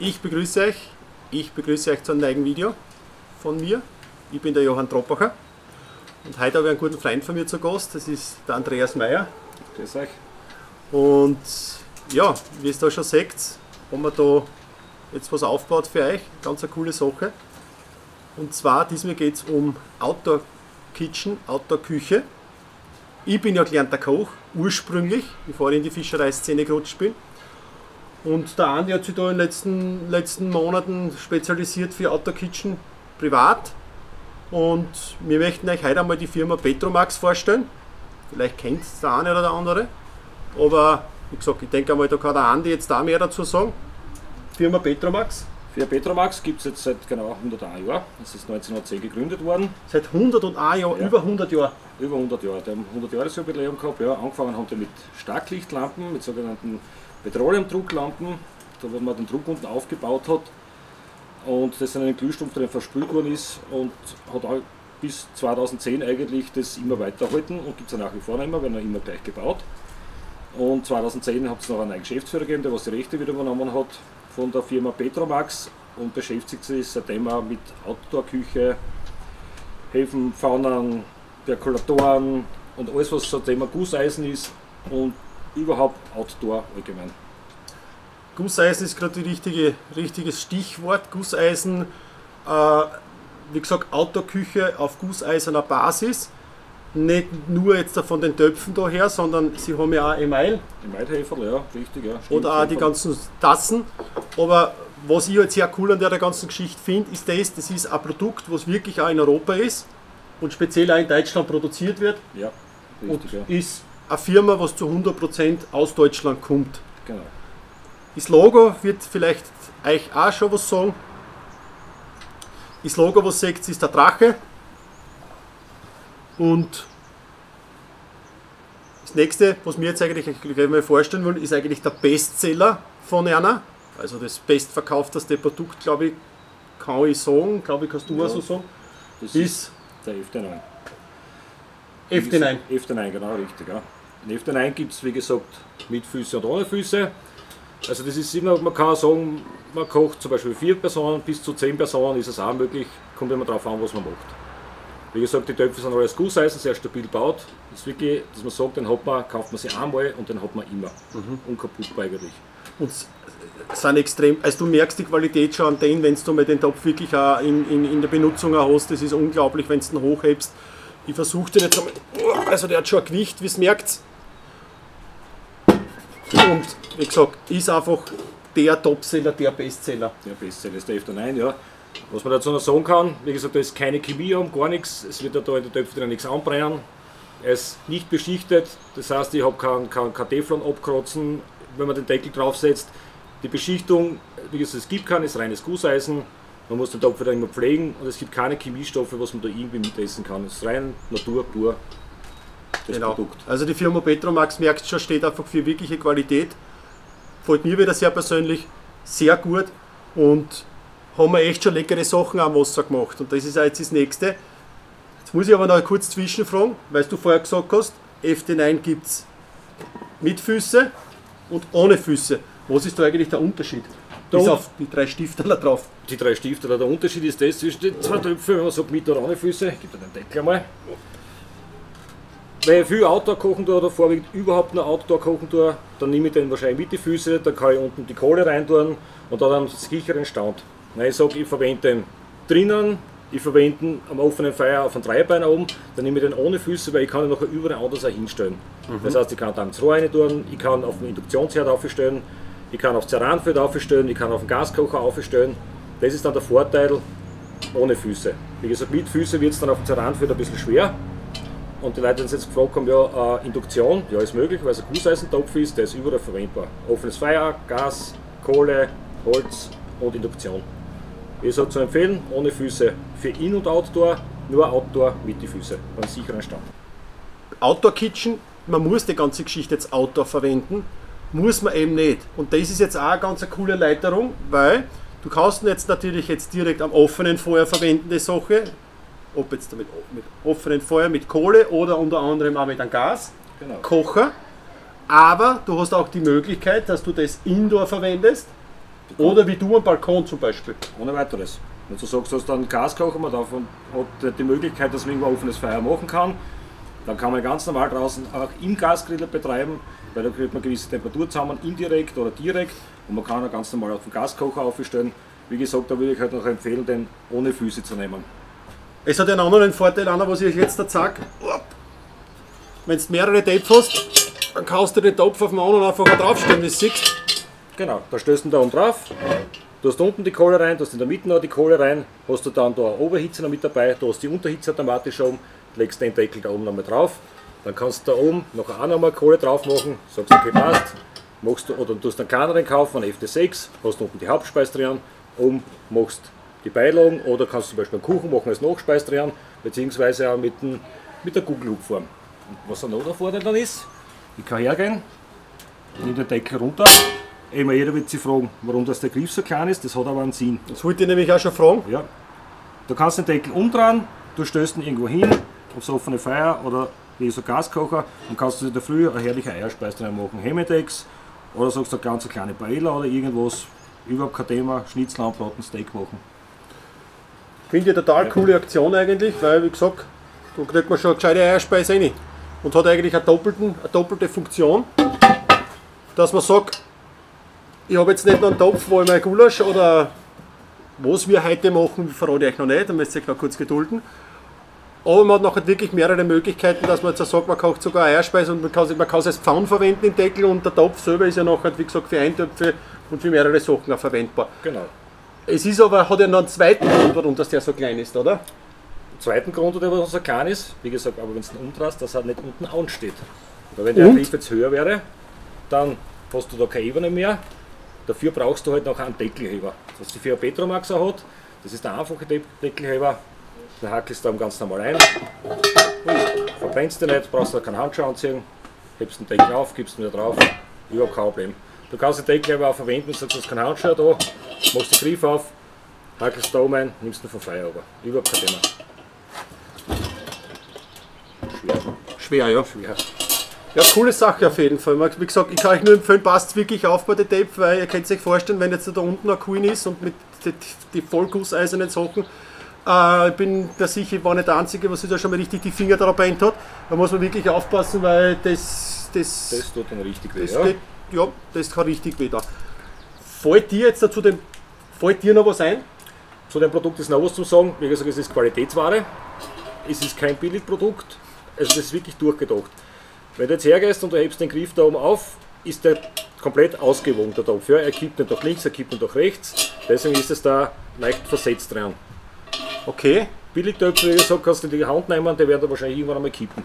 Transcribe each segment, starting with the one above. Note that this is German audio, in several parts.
Ich begrüße euch. Ich begrüße euch zu einem neuen Video von mir. Ich bin der Johann Troppacher und heute habe ich einen guten Freund von mir zu Gast. Das ist der Andreas Meyer. Grüß euch. Und ja, wie ihr da schon seht, haben wir da jetzt was aufgebaut für euch. Ganz eine coole Sache. Und zwar, diesmal geht es um Outdoor Kitchen, Outdoor Küche. Ich bin ja gelernter Koch, ursprünglich, bevor ich in die Fischereiszene gerutscht bin. Und der Andi hat sich da in den letzten, letzten Monaten spezialisiert für Outdoor Kitchen privat. Und wir möchten euch heute einmal die Firma Petromax vorstellen. Vielleicht kennt es der eine oder der andere. Aber wie gesagt, ich denke einmal, da kann der Andi jetzt da mehr dazu sagen. Firma Petromax. Für Petromax gibt es jetzt seit genau 101 Jahren. Es ist 1910 gegründet worden. Seit 101 Jahren, Ja. über 100 Jahren. Über 100 Jahre. Die haben 100 Jahres Jubiläum gehabt. Ja, angefangen haben die mit Starklichtlampen, mit sogenannten Petroleumdrucklampen, da wo man den Druck unten aufgebaut hat und das in einen Glühstumpf drin verspült worden ist und hat auch bis 2010 eigentlich das immer weiterhalten und gibt es nach wie vor noch immer, noch immer gleich gebaut. Und 2010 hat es noch einen neuen Geschäftsführer gegeben, der was die Rechte wieder übernommen hat von der Firma Petromax und beschäftigt sich seitdem auch mit Outdoor-Küche, Häfen, Faunen, Perkulatoren und alles, was so Thema Gusseisen ist und überhaupt Outdoor allgemein. Gusseisen ist gerade das richtige, richtiges Stichwort. Gusseisen, äh, wie gesagt, Outdoor-Küche auf gusseiserner Basis. Nicht nur jetzt von den Töpfen daher, sondern sie haben ja auch Email Im Weidhäferl, ja, richtig, ja. stimmt. oder auch die ganzen Tassen. Aber was ich halt sehr cool an der ganzen Geschichte finde, ist das, das ist ein Produkt, was wirklich auch in Europa ist und speziell auch in Deutschland produziert wird Ja, und richtig, ja. ist eine Firma, was zu 100% aus Deutschland kommt. Genau. Das Logo wird vielleicht euch auch schon was sagen. Das Logo, was ihr seht, ist der Drache. Und das nächste, was wir jetzt eigentlich mal vorstellen wollen, ist eigentlich der Bestseller von einer. Also das bestverkaufteste Produkt, glaube ich, kann ich sagen, glaube ich, kannst du Ja. auch so sagen, Das ist der FD9. FD9. FD9, genau, richtig, ja. Den FD9 gibt es, wie gesagt, mit Füße und ohne Füße. Also das ist immer, man kann sagen, man kocht zum Beispiel vier Personen, bis zu zehn Personen ist es auch möglich, kommt immer darauf an, was man macht. Wie gesagt, die Töpfe sind alles Gusseisen, sehr stabil gebaut. Das ist wirklich, dass man sagt, den hat man, kauft man sich einmal und den hat man immer. Unkaputtbar eigentlich. Und sind extrem, also du merkst die Qualität schon an denen, wenn du mal den Topf wirklich auch in, in, in der Benutzung hast, das ist unglaublich, wenn du den hochhebst. Ich versuche den jetzt einmal, also der hat schon ein Gewicht, wie es merkt. Und wie gesagt, ist einfach der Topseller, der Bestseller. Der Bestseller ist der F9, ja. Was man dazu noch sagen kann, wie gesagt, da ist keine Chemie um, gar nichts. Es wird ja da in den Töpfen drin nichts anbrennen. Er ist nicht beschichtet, das heißt, ich habe kein, kein, kein Teflon abkratzen, wenn man den Deckel draufsetzt. Die Beschichtung, wie gesagt, es gibt keines reines Gusseisen. Man muss den Topf wieder immer pflegen und es gibt keine Chemiestoffe, was man da irgendwie mitessen kann. Es ist rein Natur, pur das Genau. Produkt. Also die Firma Petromax merkt schon, steht einfach für wirkliche Qualität. Gefällt mir wieder sehr persönlich, sehr gut und haben wir echt schon leckere Sachen am Wasser gemacht. Und das ist jetzt das nächste. Jetzt muss ich aber noch kurz zwischenfragen, weil du vorher gesagt hast, FD9 gibt es mit Füße und ohne Füße. Was ist da eigentlich der Unterschied? Der Bis auf die drei Stifte da drauf. Die drei Stifte, der Unterschied ist das zwischen den zwei Töpfen, wenn man sagt mit oder ohne Füße. Ich gebe dir den Deckel einmal. Weil ich viel Outdoor kochen tue oder vorwiegend überhaupt nur Outdoor kochen tue, dann nehme ich den wahrscheinlich mit die Füße, da kann ich unten die Kohle rein tun und da dann das sicheren Stand. Weil ich sage, ich verwende den drinnen, ich verwende ihn am offenen Feuer auf einem Dreibein oben, dann nehme ich den ohne Füße, weil ich kann ihn nachher überall anders auch hinstellen. Das heißt, ich kann da ins Rohr rein tun, ich kann auf dem Induktionsherd aufstellen, ich kann aufs Ceranfeld aufstellen, ich kann auf den Gaskocher aufstellen. Das ist dann der Vorteil ohne Füße. Wie gesagt, mit Füße wird es dann auf dem Ceranfeld ein bisschen schwer. Und die Leute, die jetzt gefragt haben, ja, äh, Induktion, ja, ist möglich, weil es ein Gusseisentopf ist, der ist überall verwendbar. Offenes Feuer, Gas, Kohle, Holz und Induktion. Ist auch zu empfehlen, ohne Füße für In- und Outdoor, nur Outdoor mit die Füße, beim sicheren Stand. Outdoor Kitchen, man muss die ganze Geschichte jetzt Outdoor verwenden, muss man eben nicht. Und das ist jetzt auch eine ganz coole Erleichterung, weil du kannst ihn jetzt natürlich jetzt direkt am offenen Feuer verwenden, die Sache. Ob jetzt damit mit offenem Feuer, mit Kohle oder unter anderem auch mit einem Gas. Genau. Kocher. Aber du hast auch die Möglichkeit, dass du das Indoor verwendest. Oder wie du am Balkon zum Beispiel. Ohne weiteres. Wenn du sagst, du hast einen Gaskocher, man darf, hat die Möglichkeit, dass man irgendwo offenes Feuer machen kann, dann kann man ganz normal draußen auch im Gasgrill betreiben, weil da kriegt man gewisse Temperatur zusammen, indirekt oder direkt und man kann auch ganz normal auf den Gaskocher aufstellen. Wie gesagt, da würde ich halt noch empfehlen, den ohne Füße zu nehmen. Es hat einen anderen Vorteil, Anna, was ich euch jetzt da zeige. Wenn du mehrere Tapes hast, dann kannst du den Topf auf den anderen einfach draufstellen, das siehst Genau, da stößt du da oben drauf, du hast unten die Kohle rein, du hast in der Mitte noch die Kohle rein, hast du dann da eine Oberhitze noch mit dabei, du hast die Unterhitze automatisch oben, legst den Deckel da oben nochmal drauf, dann kannst du da oben noch auch nochmal Kohle drauf machen, sagst okay passt, machst du, oder du tust einen kleineren kaufen, einen FD6, hast unten die Hauptspeise drin, oben machst die Beilagen oder kannst du zum Beispiel einen Kuchen machen als Nachspeise drin, beziehungsweise auch mit, dem, mit der Kugelhubform. Was dann noch der Vorteil dann ist, ich kann hergehen, nehme den Deckel runter, Immer jeder wird sich fragen, warum das der Griff so klein ist, das hat aber einen Sinn. Das wollte ich nämlich auch schon fragen. Ja. Du kannst den Deckel umdrehen, du stößt ihn irgendwo hin, aufs offene Feuer oder wie so Gaskocher und kannst du in der Früh eine herrliche Eierspeise drin machen. Hemedex oder sagst du eine ganz kleine Paella oder irgendwas, überhaupt kein Thema, Schnitzel anbraten, Steak machen. Finde ich eine total coole Aktion eigentlich, weil wie gesagt, da kriegt man schon eine gescheite Eierspeise rein. Und hat eigentlich eine, doppelten, eine doppelte Funktion, dass man sagt, ich habe jetzt nicht noch einen Topf, wo ich mein Gulasch oder was wir heute machen, verrate ich euch noch nicht, da müsst ihr euch noch kurz gedulden. Aber man hat nachher wirklich mehrere Möglichkeiten, dass man jetzt sagt, man kocht sogar Eierspeise und man kann, man kann es als Pfann verwenden, den Deckel, und der Topf selber ist ja nachher, wie gesagt, für Eintöpfe und für mehrere Sachen auch verwendbar. Genau. Es ist aber, hat ja noch einen zweiten Grund, warum das der so klein ist, oder? Zweiten Grund, warum er so klein ist, wie gesagt, aber wenn es umdrehst, dass er nicht unten ansteht. Oder wenn der Griff jetzt höher wäre, dann hast du da keine Ebene mehr, Dafür brauchst du halt noch einen Deckelheber. Was die Firma Petromax hat, das ist der einfache Deckelheber. Den hackelst du dann ganz normal ein. Verbrennst du nicht, brauchst du keinen Handschuh anziehen, hebst den Deckel auf, gibst ihn wieder drauf, überhaupt kein Problem. Du kannst den Deckelheber auch verwenden, sagst, du hast keinen Handschuh da, machst den Griff auf, hackelst da oben ein, nimmst ihn vom Feuer über. Überhaupt kein Thema. Schwer. Schwer, ja. Schwer. Ja, coole Sache auf jeden Fall. Wie gesagt, ich kann euch nur empfehlen, passt wirklich auf bei der Tape, weil ihr könnt euch vorstellen, wenn jetzt da unten ein Queen ist und mit die, die vollgusseisernen Sachen, äh, ich bin da sicher, ich war nicht der Einzige, was sich da schon mal richtig die Finger drauf beint hat. Da muss man wirklich aufpassen, weil das. Das, das tut dann richtig weh. ja. Geht, ja, das kann richtig weh da. Fällt dir jetzt dazu dem, fällt dir noch was ein? Zu dem Produkt ist noch was zu sagen. Wie gesagt, es ist Qualitätsware. Es ist kein Billigprodukt. Also das ist wirklich durchgedacht. Wenn du jetzt hergehst und du hebst den Griff da oben auf, ist der komplett ausgewogen, der Topf. Ja, er kippt nicht nach links, er kippt nicht nach rechts. Deswegen ist es da leicht versetzt dran. Okay. Billigtöpfe, wie gesagt, kannst du die Hand nehmen, die werden da wahrscheinlich irgendwann einmal kippen.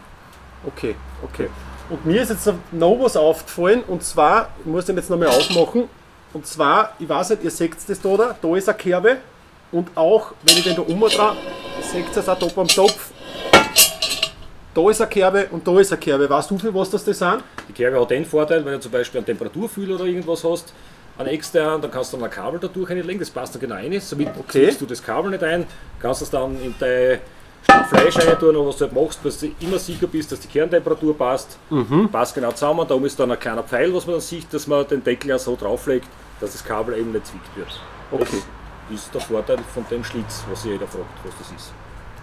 Okay, okay. Und mir ist jetzt noch was aufgefallen, und zwar, ich muss den jetzt nochmal aufmachen, und zwar, ich weiß nicht, ihr seht das da, oder? da ist eine Kerbe, und auch, wenn ich den da umdrehe, seht ihr es auch da beim Topf, da ist eine Kerbe und da ist eine Kerbe. Weißt du, für was das, das sind? Die Kerbe hat den Vorteil, wenn du zum Beispiel einen Temperaturfühler oder irgendwas hast, einen externen, dann kannst du dann ein Kabel da durchlegen, das passt dann genau rein. Somit okay. du das Kabel nicht ein, kannst es dann in dein Stück Fleisch rein tun, was du halt machst, dass du immer sicher bist, dass die Kerntemperatur passt. Mhm. Passt genau zusammen. Da oben ist dann ein kleiner Pfeil, was man dann sieht, dass man den Deckel ja so drauflegt, dass das Kabel eben nicht zwickt wird. Okay. Das ist der Vorteil von dem Schlitz, was jeder fragt, was das ist.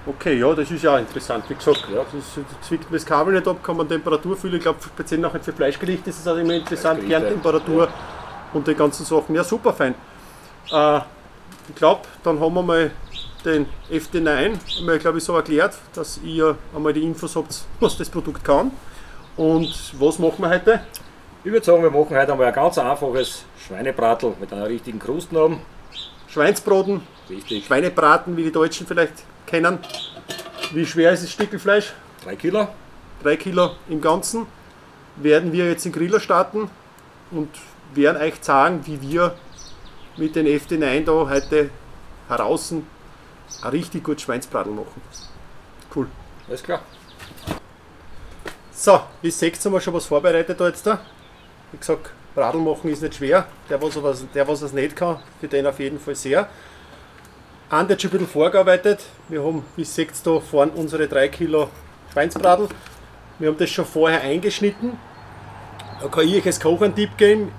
Okay, ja, das ist ja interessant. Wie gesagt, ja. das zwickt das Kabel nicht ab, kann man Temperatur fühlen. Ich glaube, speziell nachher für Fleischgericht ist es auch immer interessant, Kerntemperatur ja. Und die ganzen Sachen. Ja, super fein. Äh, ich glaube, dann haben wir mal den FD9 mal, glaube ich, so erklärt, dass ihr einmal die Infos habt, was das Produkt kann. Und was machen wir heute? Ich würde sagen, wir machen heute einmal ein ganz einfaches Schweinebratel mit einer richtigen Krusten oben. Schweinsbraten, Richtig. Schweinebraten, wie die Deutschen vielleicht kennen. Wie schwer ist das Stück Fleisch? 3 Kilo. 3 Kilo im Ganzen. Werden wir jetzt den Griller starten und werden euch sagen, wie wir mit den FD9 da heute heraus ein richtig gut Schweinsbraten machen. Cool. Alles klar. So, wie seht haben wir schon was vorbereitet da jetzt da. Wie gesagt, Radl machen ist nicht schwer. Der, was, der, was es nicht kann, für den auf jeden Fall sehr. Andi hat schon ein bisschen vorgearbeitet. Wir haben, wie seht, da vorne unsere 3 Kilo Schweinsbradel. Wir haben das schon vorher eingeschnitten. Da kann ich euch als Koch einen Tipp geben.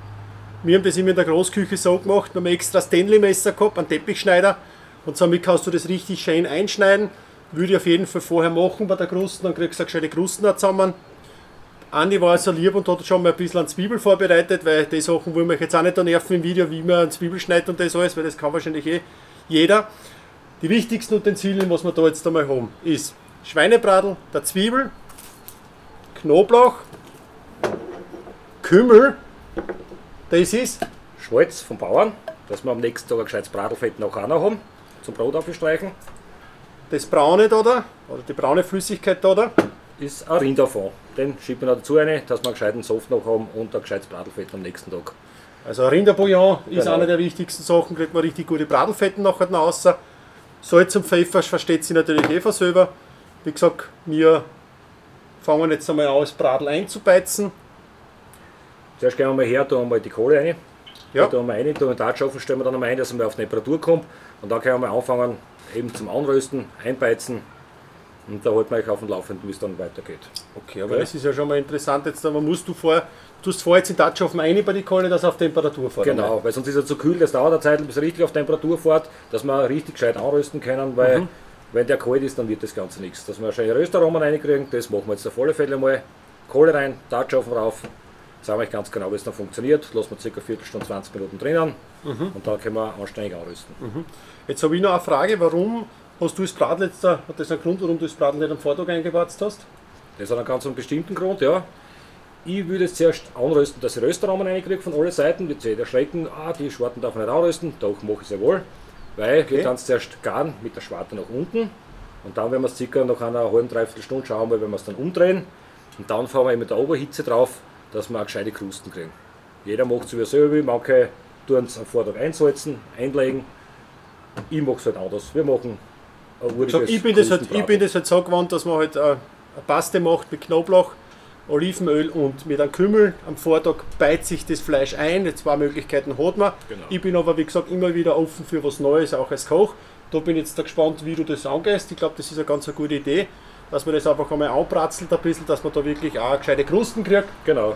Wir haben das immer in der Großküche so gemacht, wir haben extra Stanley-Messer gehabt, einen Teppichschneider und somit kannst du das richtig schön einschneiden. Würde ich auf jeden Fall vorher machen bei der Krusten, dann kriegst du eine gescheite Krusten zusammen. Andi war so lieb und hat schon mal ein bisschen an Zwiebel vorbereitet, weil die Sachen wollen wir jetzt auch nicht nerven im Video, wie man Zwiebel schneidet und das alles, weil das kann wahrscheinlich eh jeder. Die wichtigsten Utensilien, was wir da jetzt einmal haben, ist Schweinebradel, der Zwiebel, Knoblauch, Kümmel, das ist Schmalz vom Bauern, dass wir am nächsten Tag ein gescheites Bradelfett noch auch noch haben, zum Brot aufstreichen. Das braune da, da oder die braune Flüssigkeit da, da ist ein Rinderfond. Den schieben wir noch dazu rein, dass wir einen gescheiten Soft noch haben und ein gescheites Bradelfett am nächsten Tag. Also ein Rinderbouillon ist Genau. eine der wichtigsten Sachen, kriegt man richtig gute Bradelfetten nachher raus. Salz und Pfeffer versteht sich natürlich eh von selber. Wie gesagt, wir fangen jetzt einmal an, das Bradel einzubeizen. Zuerst gehen wir mal her, tun wir mal die Kohle rein. Ja. Da tun wir rein, tun wir den Schaufel, stellen wir dann mal ein, dass wir auf Temperatur kommt. Und dann können wir mal anfangen, eben zum Anrösten, einbeizen. Und da halten wir euch auf dem Laufenden, wie es dann weitergeht. Okay, aber Ja. das ist ja schon mal interessant. Jetzt aber musst du vor, du tust vorher jetzt in Touchschaffen rein bei die Kohle, dass er auf Temperatur fährt. Genau, weil sonst ist er zu kühl, das dauert eine Zeit, bis er richtig auf Temperatur fährt, dass wir richtig gescheit anrösten können, weil Mhm. wenn der kalt ist, dann wird das Ganze nichts. Dass wir schön Röstaromen reinkriegen, das machen wir jetzt auf alle Fälle mal. Kohle rein, Touchschaffen rauf, sagen wir euch ganz genau, wie es dann funktioniert. Lassen wir circa Viertelstunde, 20 Minuten drinnen Mhm. und dann können wir anständig anrösten. Jetzt habe ich noch eine Frage, warum hast du das Bradel jetzt da, hat das einen Grund, warum du das Bradel nicht am Vortag eingebatzt hast? Das hat einen ganz einen bestimmten Grund, ja. Ich würde es zuerst anrösten, dass ich Röstaromen reinkriege von allen Seiten. Die Zähne erschrecken, ah, die Schwarten darf man nicht anrösten, doch mache ich sehr wohl. Weil Okay. wir dann zuerst garen mit der Schwarte nach unten und dann werden wir es circa nach einer halben, dreiviertel Stunde schauen, weil wenn wir es dann umdrehen und dann fahren wir mit der Oberhitze drauf, dass wir auch gescheite Krusten kriegen. Jeder macht es wie er selber will, manche tun es am Vortag einsalzen, einlegen. Ich mache es halt anders. Wir machen ein Ich, sag, ich, bin das halt, ich bin das halt so gewohnt, dass man halt äh, eine Paste macht mit Knoblauch, Olivenöl und mit einem Kümmel. Am Vortag beizt sich das Fleisch ein. Zwei Möglichkeiten hat man. Genau. Ich bin aber, wie gesagt, immer wieder offen für was Neues, auch als Koch. Da bin ich jetzt da gespannt, wie du das angehst. Ich glaube, das ist eine ganz eine gute Idee, dass man das einfach einmal anbratzelt ein bisschen, dass man da wirklich auch gescheite Krusten kriegt. Genau.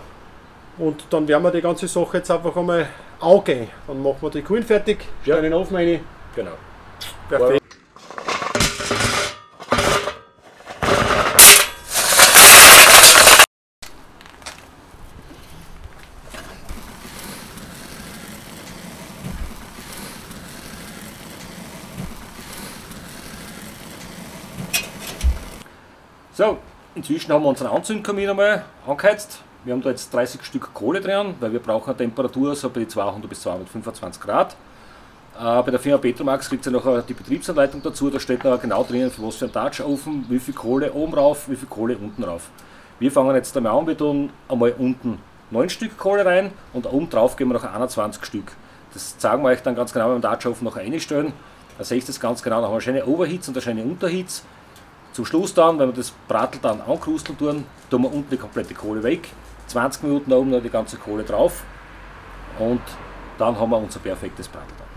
Und dann werden wir die ganze Sache jetzt einfach einmal angehen. Dann machen wir die Kuhn fertig, Ja. stellen den Ofen rein. Genau. Perfekt. So, inzwischen haben wir unseren Anzündkamin einmal angeheizt. Wir haben da jetzt 30 Stück Kohle drin, weil wir brauchen eine Temperatur so bei die 200 bis 225 Grad. Äh, bei der Firma Petromax kriegt ihr noch die Betriebsanleitung dazu, da steht noch genau drinnen, für was für ein Touchofen, wie viel Kohle oben rauf, wie viel Kohle unten rauf. Wir fangen jetzt einmal an, wir tun einmal unten 9 Stück Kohle rein und oben drauf geben wir noch 21 Stück. Das zeigen wir euch dann ganz genau beim Touchofen noch einstellen. Da sehe ich das ganz genau, da haben wir schöne Overhitze und eine schöne Unterhitze. Zum Schluss dann, wenn wir das Bratel dann ankrusteln tun, tun wir unten die komplette Kohle weg. 20 Minuten oben noch die ganze Kohle drauf. Und dann haben wir unser perfektes Bratel dann.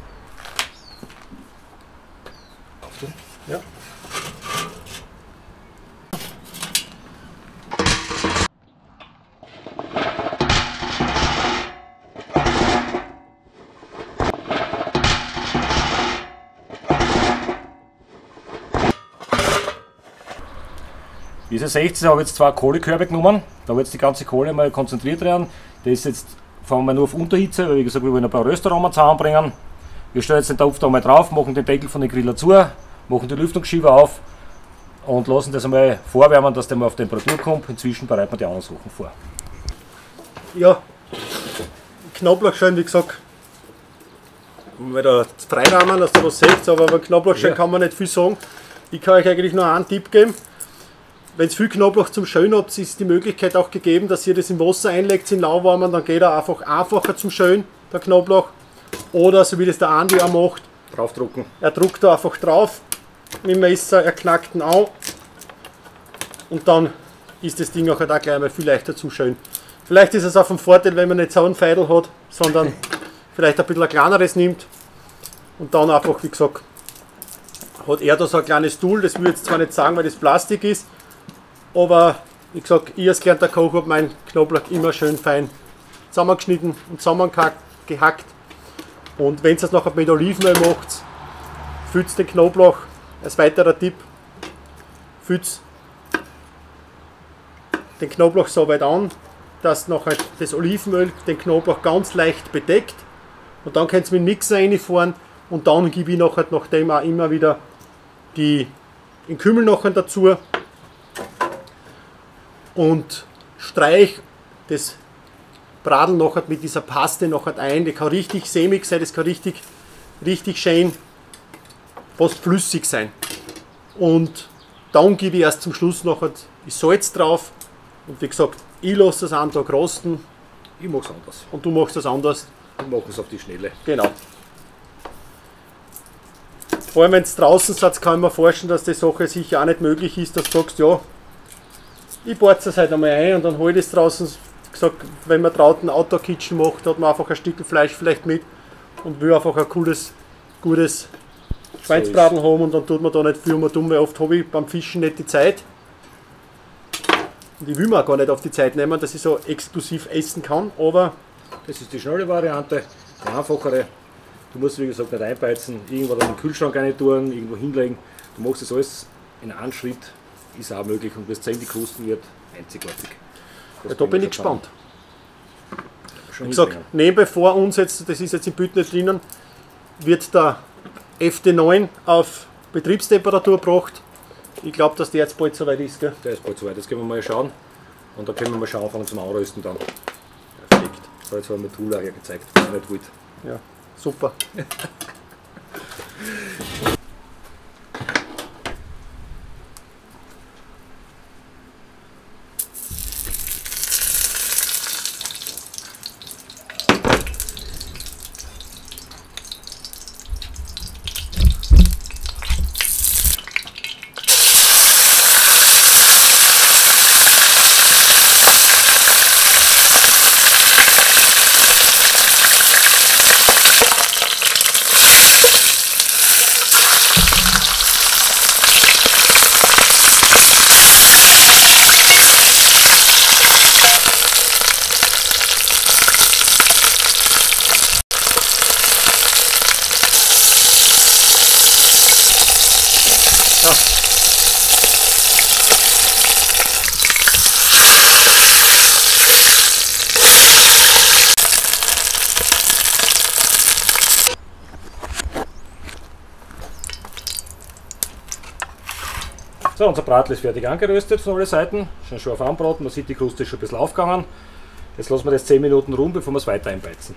Ja. Wie ihr seht, ich habe jetzt zwei Kohlekörbe genommen. Da wird jetzt die ganze Kohle mal konzentriert werden. Das ist jetzt, fangen wir nur auf Unterhitze, weil wie gesagt, wir wollen ein paar Röstaromen zusammenbringen. Wir stellen jetzt den Topf da mal drauf, machen den Deckel von den Griller zu, machen die Lüftungsschieber auf und lassen das einmal vorwärmen, dass der mal auf Temperatur kommt. Inzwischen bereiten wir die anderen Sachen vor. Ja, Knoblauchscheiben, wie gesagt, da Freirahmen, dass ihr was seht, aber bei Knoblauchscheiben Ja. kann man nicht viel sagen. Ich kann euch eigentlich nur einen Tipp geben. Wenn es viel Knoblauch zum Schön habt, ist die Möglichkeit auch gegeben, dass ihr das im Wasser einlegt, in lauwarmen, dann geht er einfach einfacher zum Schön, der Knoblauch. Oder so wie das der Andi auch macht, Draufdrucken. er druckt da einfach drauf mit dem Messer, er knackt ihn auf und dann ist das Ding auch, halt auch gleich mal viel leichter zum Schön. Vielleicht ist es auch vom Vorteil, wenn man nicht so einen Feidel hat, sondern vielleicht ein bisschen ein kleineres nimmt und dann einfach, wie gesagt, hat er da so ein kleines Tool, das will ich jetzt zwar nicht sagen, weil das Plastik ist, aber wie gesagt, ich als gelernter Koch habe meinen Knoblauch immer schön fein zusammengeschnitten und zusammengehackt gehackt. Und wenn ihr es nachher mit Olivenöl macht, füllt den Knoblauch, als weiterer Tipp, füllt den Knoblauch so weit an, dass nachher das Olivenöl den Knoblauch ganz leicht bedeckt. Und dann könnt ihr mit dem Mixer reinfahren und dann gebe ich nachher, nachdem auch immer wieder die, den Kümmel nachher dazu und streich das Bradel nachher mit dieser Paste nachher ein. Die kann richtig sämig sein, das kann richtig, richtig schön fast flüssig sein. Und dann gebe ich erst zum Schluss nachher das Salz drauf. Und wie gesagt, ich lasse das einen Tag rosten Ich mache es anders. und du machst das anders. Wir machen es auf die Schnelle. Genau. Vor allem wenn es draußen seid, kann ich mir vorstellen, dass die Sache sicher auch nicht möglich ist, dass du sagst, ja, ich bohre das halt einmal ein und dann hole ich das draußen. Gesagt, wenn man draußen Outdoor Kitchen macht, hat man einfach ein Stück Fleisch vielleicht mit und will einfach ein cooles, gutes Schweinsbraten haben und dann tut man da nicht viel um dumm, weil oft habe ich beim Fischen nicht die Zeit. Und ich will mir auch gar nicht auf die Zeit nehmen, dass ich so exklusiv essen kann, aber Das ist die schnelle Variante, die einfachere. Du musst, wie gesagt, nicht einbeizen, irgendwo dann in den Kühlschrank rein tun, irgendwo hinlegen. Du machst das alles in einem Schritt, ist auch möglich und wirst sehen, die Krusten wird einzigartig. Ja, da bin ich gespannt. Schon Wie gesagt, nebenbei vor uns jetzt, das ist jetzt im nicht drinnen, wird der FD9 auf Betriebstemperatur gebracht. Ich glaube, dass der jetzt bald soweit ist. Gell? Der ist bald soweit, das können wir mal schauen. Und da können wir mal schauen von unserem Anrösten dann. Perfekt. So, jetzt haben wir Tool auch hier gezeigt, das ist nicht wild. Ja, super. So, unser Bratel ist fertig angeröstet von allen Seiten. Schon scharf anbraten, man sieht, die Kruste ist schon ein bisschen aufgegangen. Jetzt lassen wir das 10 Minuten rum, bevor wir es weiter einbeizen.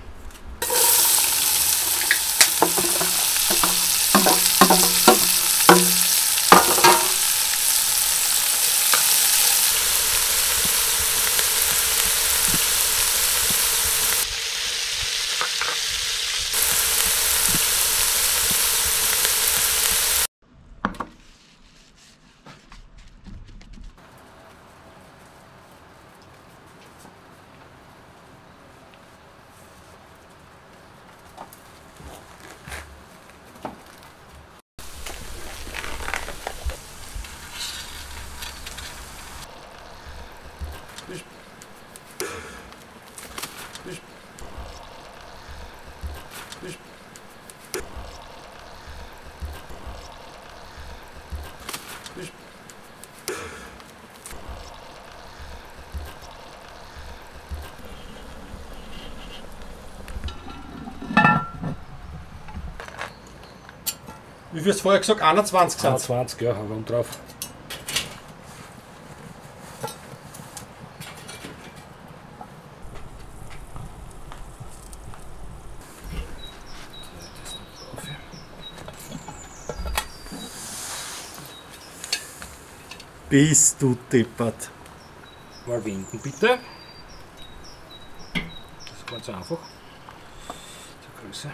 Wie viel hast du vorher gesagt? 21 sind 20, ja, rund drauf. Bist du deppert. Mal winken bitte. Das ist ganz einfach. Zur Größe.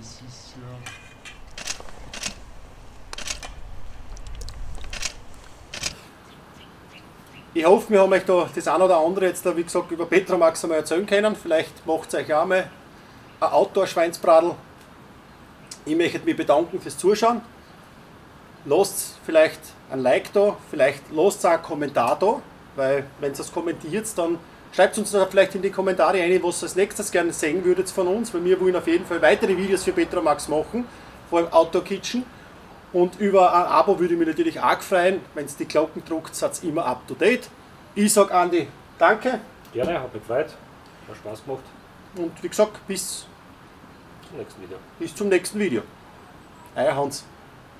Es ist ja. Ich hoffe, wir haben euch da das eine oder andere jetzt, da, wie gesagt, über Petromax einmal erzählen können. Vielleicht macht es euch auch mal ein Outdoor-Schweinsbradl. Ich möchte mich bedanken fürs Zuschauen. Lasst vielleicht ein Like da, vielleicht lasst auch einen Kommentar da, weil wenn ihr das kommentiert, dann schreibt uns da vielleicht in die Kommentare rein, was ihr als nächstes gerne sehen würdet von uns, weil wir wollen auf jeden Fall weitere Videos für Petromax machen, vor allem Outdoor Kitchen. Und über ein Abo würde ich mich natürlich auch freuen. Wenn es die Glocken druckt, seid immer up to date. Ich sage Andi, danke. Gerne, hat mich gefreut. Hat Spaß gemacht. Und wie gesagt, bis, Zum nächsten Video. bis zum nächsten Video. Euer Hans.